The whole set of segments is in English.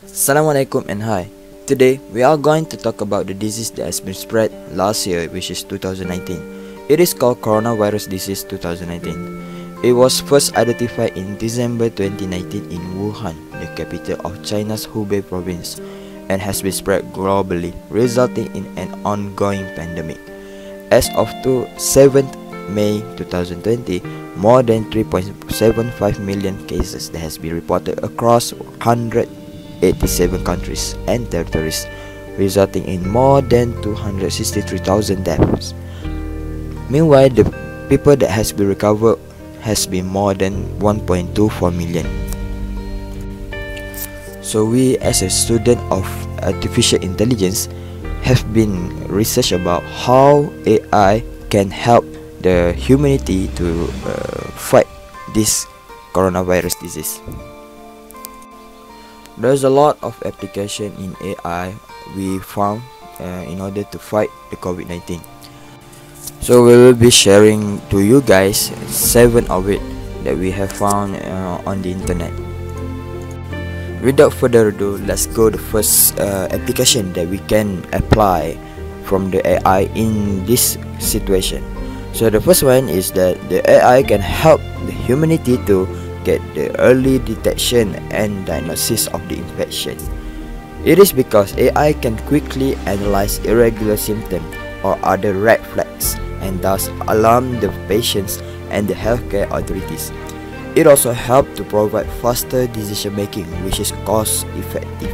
Assalamualaikum and hi. Today we are going to talk about the disease that has been spread last year which is 2019. It is called coronavirus disease 2019. It was first identified in December 2019 in Wuhan, the capital of China's Hubei province, and has been spread globally, resulting in an ongoing pandemic. As of 7th May 2020, more than 3.75 million cases that has been reported across 187 countries and territories, resulting in more than 263,000 deaths. Meanwhile, the people that has been recovered has been more than 1.24 million. So we as a student of artificial intelligence have been research about how AI can help the humanity to uh, fight this coronavirus disease. There's a lot of application in AI we found uh, in order to fight the COVID-19. So we will be sharing to you guys seven of it that we have found uh, on the internet. Without further ado, let's go the first uh, application that we can apply from the AI in this situation. So the first one is that the AI can help the humanity to get the early detection and diagnosis of the infection. It is because AI can quickly analyze irregular symptoms or other red flags and thus alarm the patients and the healthcare authorities. It also helps to provide faster decision making which is cost effective.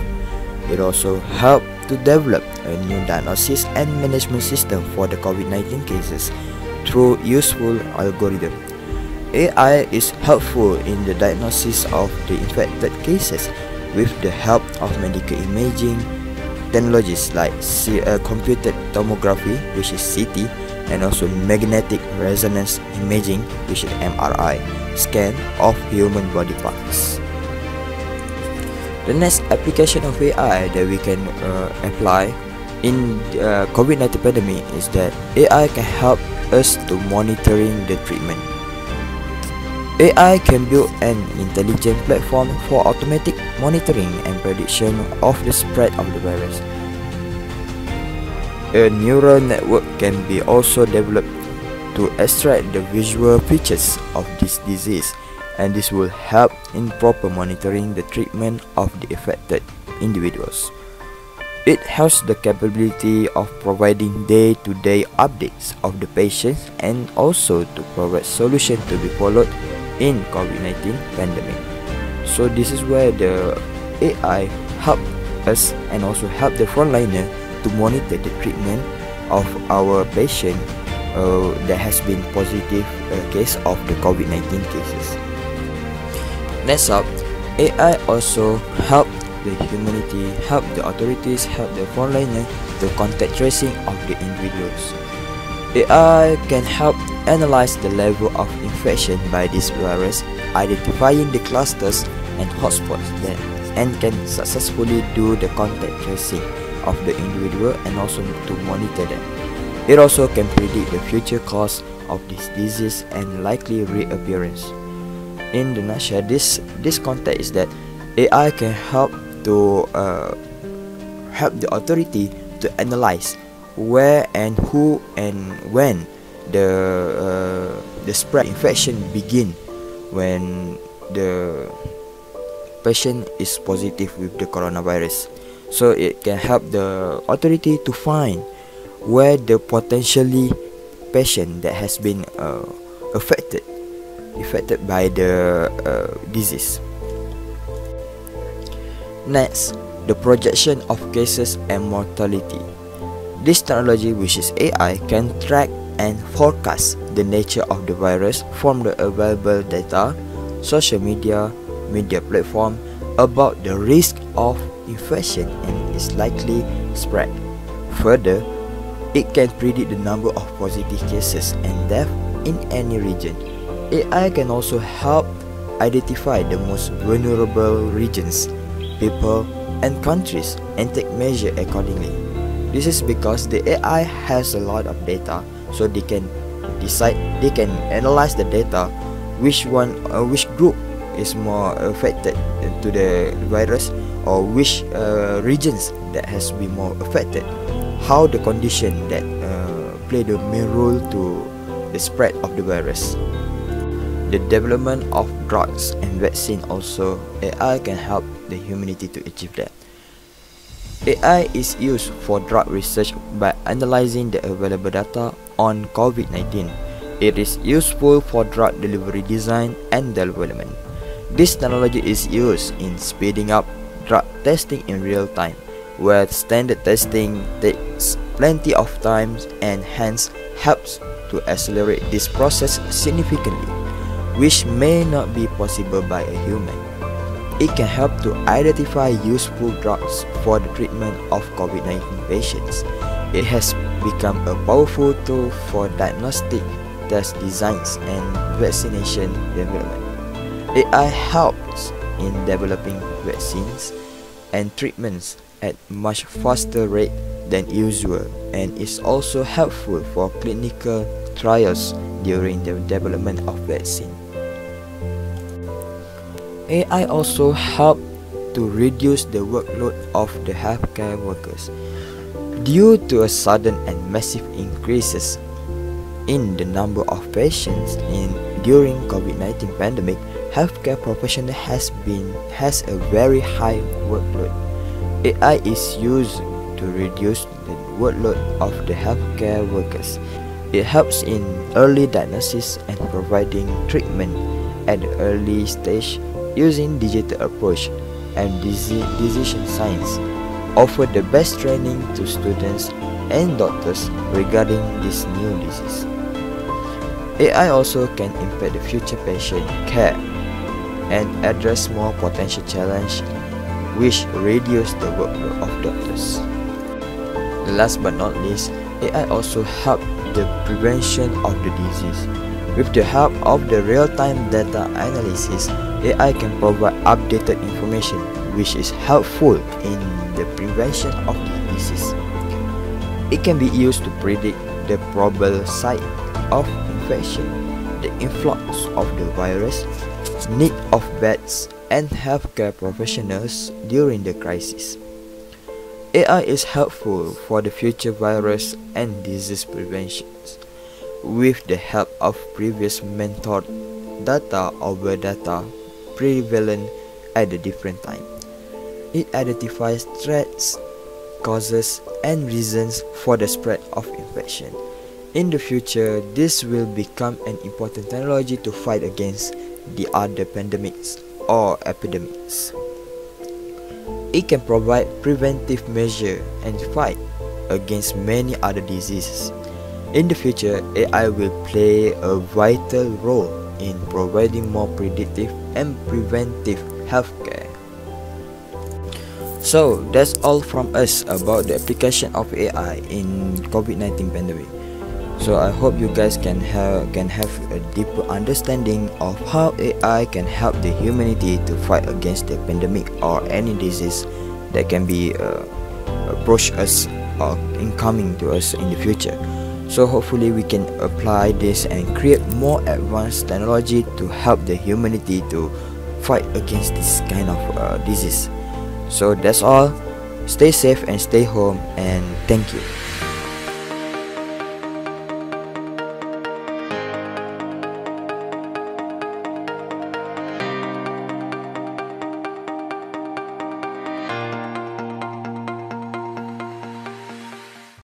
It also helps to develop a new diagnosis and management system for the COVID-19 cases through useful algorithm. AI is helpful in the diagnosis of the infected cases with the help of medical imaging technologies like uh, computed tomography which is CT and also magnetic resonance imaging which is MRI scan of human body parts. The next application of AI that we can uh, apply in uh, COVID-19 pandemic is that AI can help us to monitoring the treatment. AI can build an intelligent platform for automatic monitoring and prediction of the spread of the virus. A neural network can be also developed to extract the visual features of this disease and this will help in proper monitoring the treatment of the affected individuals. It has the capability of providing day-to-day -day updates of the patients and also to provide solutions to be followed in COVID-19 pandemic. So this is where the AI help us and also help the frontliner to monitor the treatment of our patient uh, that has been positive uh, case of the COVID-19 cases. Next up, AI also help the humanity, help the authorities, help the frontliner to contact tracing of the individuals. AI can help analyze the level of infection by this virus, identifying the clusters and hotspots that and can successfully do the contact tracing of the individual and also to monitor them. It also can predict the future cause of this disease and likely reappearance. In the nutshell, this this context is that AI can help to uh, help the authority to analyze where and who and when the uh, the spread infection begin when the patient is positive with the coronavirus. So it can help the authority to find where the potentially patient that has been uh, affected affected by the uh, disease. Next the projection of cases and mortality this technology which is AI can track and forecast the nature of the virus from the available data social media media platform about the risk of infection and its likely spread further it can predict the number of positive cases and death in any region. AI can also help identify the most vulnerable regions, people, and countries and take measure accordingly. This is because the AI has a lot of data, so they can decide, they can analyze the data, which one, uh, which group is more affected to the virus, or which uh, regions that has been more affected. How the condition that uh, play the main role to the spread of the virus. The development of drugs and vaccine also AI can help the humanity to achieve that AI is used for drug research by analyzing the available data on COVID-19 it is useful for drug delivery design and development. This technology is used in speeding up drug testing in real time, where standard testing takes plenty of time and hence helps to accelerate this process significantly, which may not be possible by a human. It can help to identify useful drugs for the treatment of COVID-19 patients. It has become a powerful tool for diagnostic test designs and vaccination development. AI helps in developing vaccines and treatments at much faster rate than usual and is also helpful for clinical trials during the development of vaccine. AI also help to reduce the workload of the healthcare workers. Due to a sudden and massive increases in the number of patients in during COVID-19 pandemic, healthcare professional has been has a very high workload. AI is used to reduce the workload of the healthcare workers. It helps in early diagnosis and providing treatment at the early stage using digital approach and decision science. Offer the best training to students and doctors regarding this new disease. AI also can impact the future patient care and address more potential challenges which reduce the workload of doctors. Last but not least, AI also help the prevention of the disease. With the help of the real-time data analysis, AI can provide updated information which is helpful in the prevention of the disease. It can be used to predict the probable site of infection, the influx of the virus, need of beds and healthcare professionals during the crisis. AI is helpful for the future virus and disease prevention with the help of previous mentored data over data prevalent at a different time. It identifies threats, causes, and reasons for the spread of infection. In the future, this will become an important technology to fight against the other pandemics or epidemics. It can provide preventive measure and fight against many other diseases. In the future, AI will play a vital role in providing more predictive and preventive healthcare. So, that's all from us about the application of AI in COVID-19 pandemic. So I hope you guys can have can have a deeper understanding of how AI can help the humanity to fight against the pandemic or any disease that can be uh, approach us or incoming to us in the future. So hopefully we can apply this and create more advanced technology to help the humanity to fight against this kind of uh, disease. So that's all. Stay safe and stay home and thank you.